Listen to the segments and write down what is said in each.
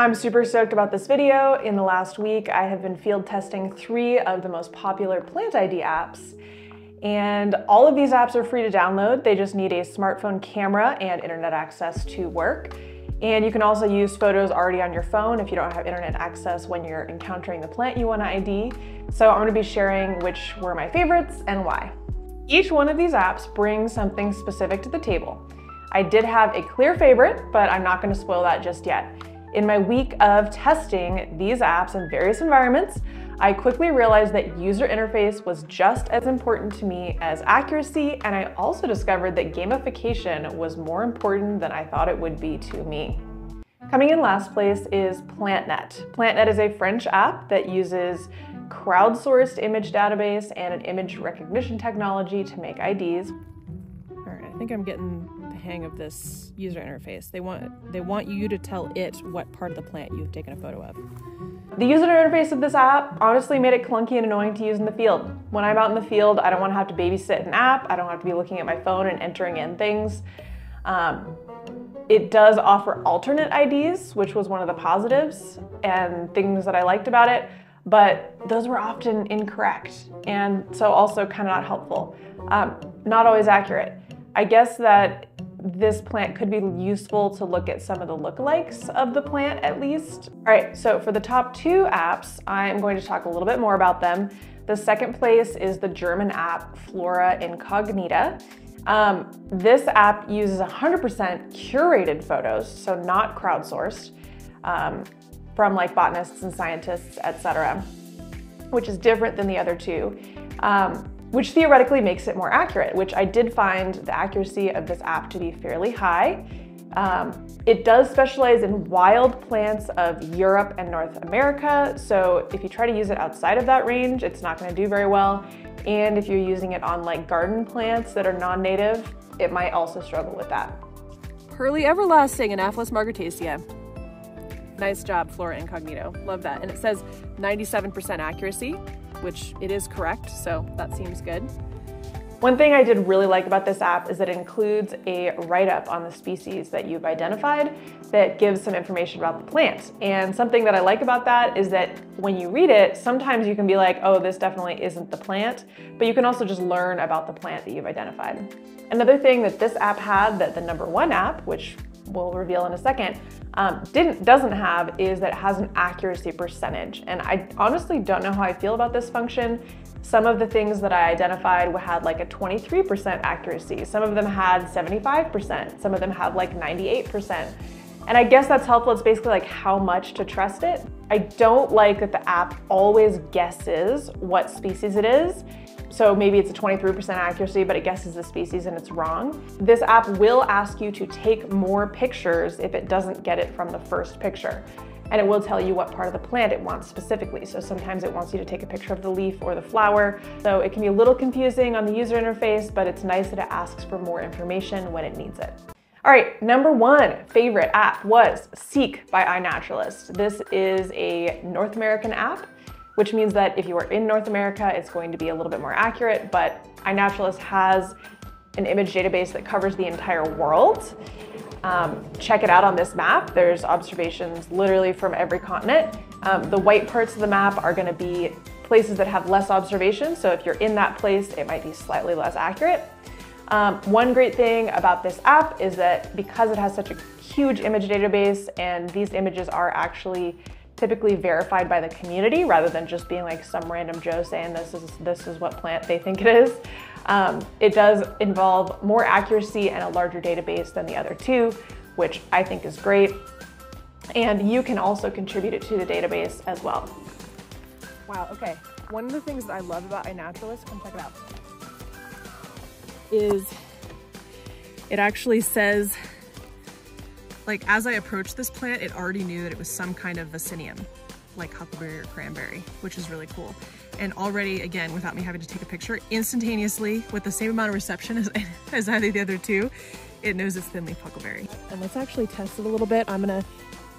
I'm super stoked about this video. In the last week, I have been field testing three of the most popular plant ID apps. And all of these apps are free to download. They just need a smartphone camera and internet access to work. And you can also use photos already on your phone if you don't have internet access when you're encountering the plant you want to ID. So I'm gonna be sharing which were my favorites and why. Each one of these apps brings something specific to the table. I did have a clear favorite, but I'm not gonna spoil that just yet. In my week of testing these apps in various environments, I quickly realized that user interface was just as important to me as accuracy, and I also discovered that gamification was more important than I thought it would be to me. Coming in last place is PlantNet. PlantNet is a French app that uses crowdsourced image database and an image recognition technology to make IDs. All right, I think I'm getting hang of this user interface. They want they want you to tell it what part of the plant you've taken a photo of. The user interface of this app honestly made it clunky and annoying to use in the field. When I'm out in the field, I don't want to have to babysit an app. I don't have to be looking at my phone and entering in things. Um, it does offer alternate IDs, which was one of the positives and things that I liked about it, but those were often incorrect and so also kind of not helpful. Um, not always accurate. I guess that this plant could be useful to look at some of the lookalikes of the plant at least. All right, so for the top two apps, I'm going to talk a little bit more about them. The second place is the German app Flora Incognita. Um, this app uses 100% curated photos, so not crowdsourced, um, from like botanists and scientists, etc., which is different than the other two. Um, which theoretically makes it more accurate, which I did find the accuracy of this app to be fairly high. Um, it does specialize in wild plants of Europe and North America, so if you try to use it outside of that range, it's not gonna do very well. And if you're using it on like garden plants that are non-native, it might also struggle with that. Pearly Everlasting and Anaphalis margaritacea. Nice job, Flora Incognita. Love that. And it says 97% accuracy, which it is correct, so that seems good. One thing I did really like about this app is that it includes a write-up on the species that you've identified that gives some information about the plant. And something that I like about that is that when you read it, sometimes you can be like, oh, this definitely isn't the plant, but you can also just learn about the plant that you've identified. Another thing that this app had that the number one app, which we'll reveal in a second, um, didn't doesn't have is that it has an accuracy percentage. And I honestly don't know how I feel about this function. Some of the things that I identified had like a 23% accuracy. Some of them had 75%. Some of them had like 98%. And I guess that's helpful. It's basically like how much to trust it. I don't like that the app always guesses what species it is. So maybe it's a 23% accuracy, but it guesses the species and it's wrong. This app will ask you to take more pictures if it doesn't get it from the first picture and it will tell you what part of the plant it wants specifically. So sometimes it wants you to take a picture of the leaf or the flower. So it can be a little confusing on the user interface, but it's nice that it asks for more information when it needs it. All right, number one favorite app was Seek by iNaturalist. This is a North American app, which means that if you are in North America, it's going to be a little bit more accurate, but iNaturalist has an image database that covers the entire world. Um, check it out on this map. There's observations literally from every continent. Um, the white parts of the map are gonna be places that have less observations. So if you're in that place, it might be slightly less accurate. Um, one great thing about this app is that because it has such a huge image database and these images are actually typically verified by the community rather than just being like some random Joe saying this is, this is what plant they think it is. Um, it does involve more accuracy and a larger database than the other two, which I think is great. And you can also contribute it to the database as well. Wow, okay. One of the things that I love about iNaturalist, come check it out, is it actually says, like as I approached this plant, it already knew that it was some kind of Vaccinium, like huckleberry or cranberry, which is really cool and already, again, without me having to take a picture, instantaneously, with the same amount of reception as, as either the other two, it knows it's thin leaf huckleberry. And let's actually test it a little bit. I'm gonna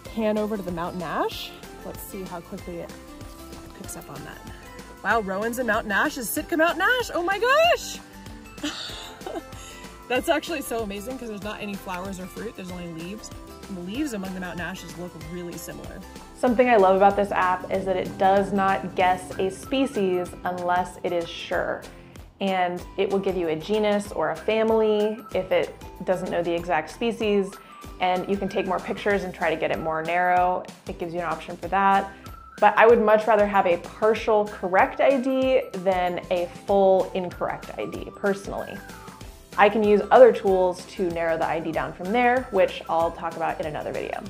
pan over to the mountain ash. Let's see how quickly it picks up on that. Wow, Rowan's a mountain ash is Sitka mountain ash. Oh my gosh! That's actually so amazing because there's not any flowers or fruit, there's only leaves. And the leaves among the mountain ashes look really similar. Something I love about this app is that it does not guess a species unless it is sure. And it will give you a genus or a family if it doesn't know the exact species. And you can take more pictures and try to get it more narrow. It gives you an option for that. But I would much rather have a partial correct ID than a full incorrect ID, personally. I can use other tools to narrow the ID down from there, which I'll talk about in another video.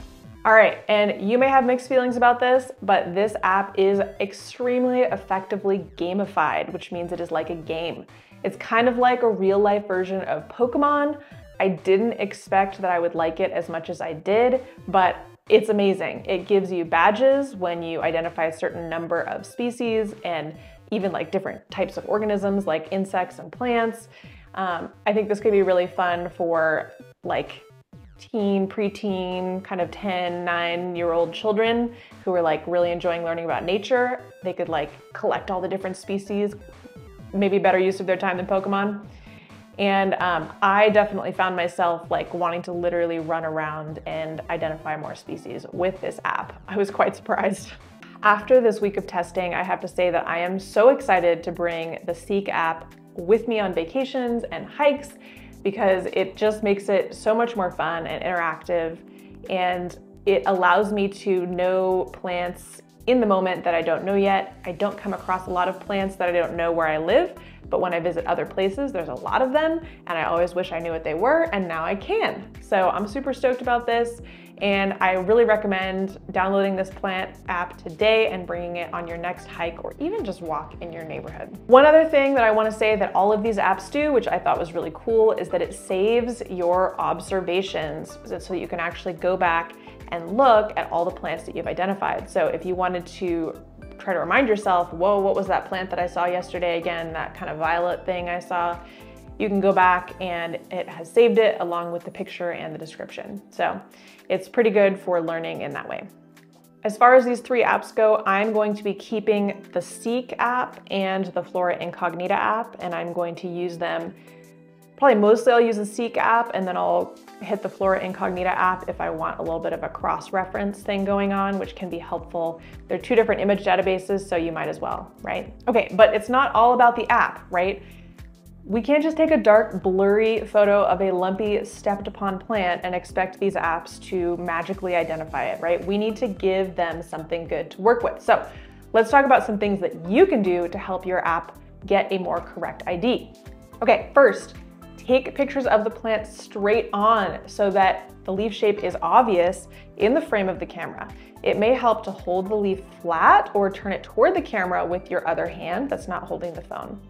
All right, and you may have mixed feelings about this, but this app is extremely effectively gamified, which means it is like a game. It's kind of like a real life version of Pokemon. I didn't expect that I would like it as much as I did, but it's amazing. It gives you badges when you identify a certain number of species and even like different types of organisms like insects and plants. Um, I think this could be really fun for like teen, preteen, kind of 10, 9 year old children who are like really enjoying learning about nature. They could like collect all the different species, maybe better use of their time than Pokemon. And um, I definitely found myself like wanting to literally run around and identify more species with this app. I was quite surprised. After this week of testing, I have to say that I am so excited to bring the Seek app with me on vacations and hikes because it just makes it so much more fun and interactive and it allows me to know plants in the moment that I don't know yet. I don't come across a lot of plants that I don't know where I live, but when I visit other places, there's a lot of them and I always wish I knew what they were and now I can. So I'm super stoked about this and I really recommend downloading this plant app today and bringing it on your next hike or even just walk in your neighborhood. One other thing that I wanna say that all of these apps do, which I thought was really cool, is that it saves your observations so that you can actually go back and look at all the plants that you've identified. So if you wanted to try to remind yourself, whoa, what was that plant that I saw yesterday again, that kind of violet thing I saw, you can go back and it has saved it along with the picture and the description. So it's pretty good for learning in that way. As far as these three apps go, I'm going to be keeping the Seek app and the Flora Incognita app, and I'm going to use them Probably mostly I'll use the Seek app and then I'll hit the Flora Incognita app if I want a little bit of a cross-reference thing going on, which can be helpful. They're two different image databases, so you might as well, right? Okay, but it's not all about the app, right? We can't just take a dark, blurry photo of a lumpy, stepped upon plant and expect these apps to magically identify it, right? We need to give them something good to work with. So let's talk about some things that you can do to help your app get a more correct ID. Okay, first, Take pictures of the plant straight on so that the leaf shape is obvious in the frame of the camera. It may help to hold the leaf flat or turn it toward the camera with your other hand that's not holding the phone.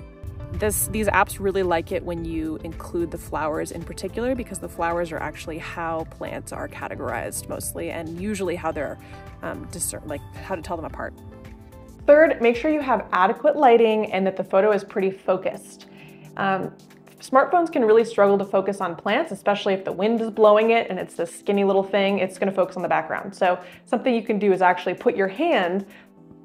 This, these apps really like it when you include the flowers in particular because the flowers are actually how plants are categorized mostly and usually how they're um, discern, like how to tell them apart. Third, make sure you have adequate lighting and that the photo is pretty focused. Um, Smartphones can really struggle to focus on plants, especially if the wind is blowing it and it's this skinny little thing, it's gonna focus on the background. So something you can do is actually put your hand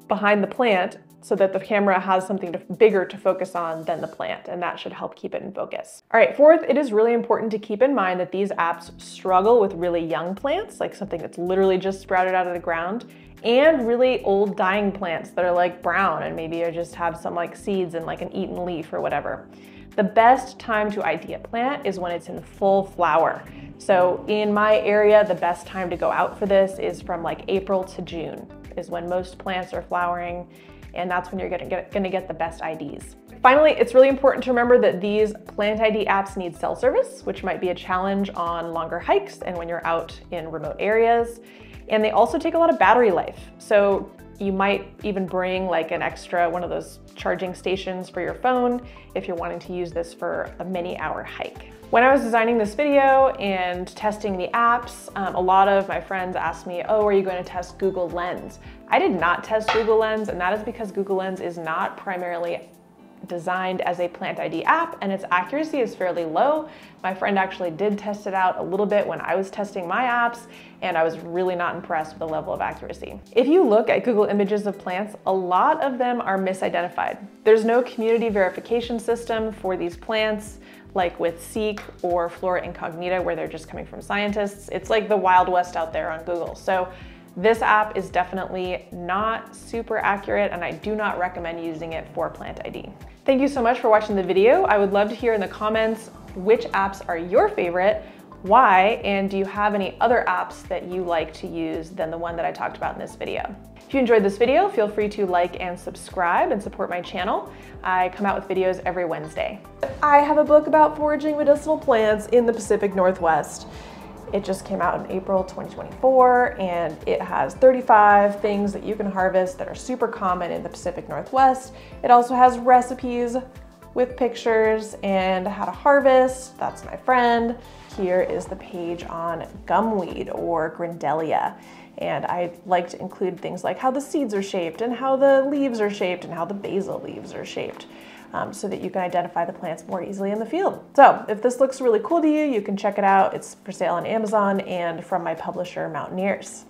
behind the plant so that the camera has something to, bigger to focus on than the plant, and that should help keep it in focus. All right, fourth, it is really important to keep in mind that these apps struggle with really young plants, like something that's literally just sprouted out of the ground, and really old dying plants that are like brown and maybe just have some like seeds and like an eaten leaf or whatever. The best time to ID a plant is when it's in full flower. So in my area, the best time to go out for this is from like April to June is when most plants are flowering and that's when you're gonna get, gonna get the best IDs. Finally, it's really important to remember that these plant ID apps need cell service, which might be a challenge on longer hikes and when you're out in remote areas. And they also take a lot of battery life. So you might even bring like an extra one of those charging stations for your phone if you're wanting to use this for a many hour hike. When I was designing this video and testing the apps, um, a lot of my friends asked me, oh, are you going to test Google Lens? I did not test Google Lens, and that is because Google Lens is not primarily designed as a plant ID app and its accuracy is fairly low. My friend actually did test it out a little bit when I was testing my apps and I was really not impressed with the level of accuracy. If you look at Google images of plants, a lot of them are misidentified. There's no community verification system for these plants like with Seek or Flora Incognita, where they're just coming from scientists. It's like the Wild West out there on Google. So this app is definitely not super accurate and I do not recommend using it for Plant ID. Thank you so much for watching the video. I would love to hear in the comments which apps are your favorite, why, and do you have any other apps that you like to use than the one that I talked about in this video? If you enjoyed this video, feel free to like and subscribe and support my channel. I come out with videos every Wednesday. I have a book about foraging medicinal plants in the Pacific Northwest. It just came out in April 2024 and it has 35 things that you can harvest that are super common in the Pacific Northwest. It also has recipes with pictures and how to harvest. That's my friend. Here is the page on gumweed or grindelia. And I like to include things like how the seeds are shaped and how the leaves are shaped and how the basal leaves are shaped um, so that you can identify the plants more easily in the field. So if this looks really cool to you, you can check it out. It's for sale on Amazon and from my publisher, Mountaineers.